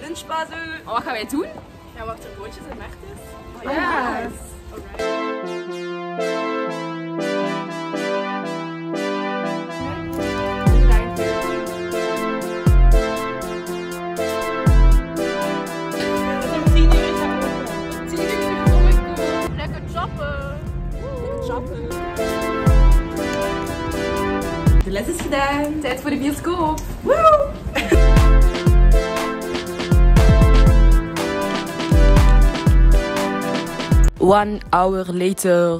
Lunchbasel. Oh, wat gaan wij doen? Ja, wat er broodjes en merkjes. Oh, ja. Lekker chappen. Lekker chappen. Les is gedaan. Tijd voor de bioscoop. One hour later.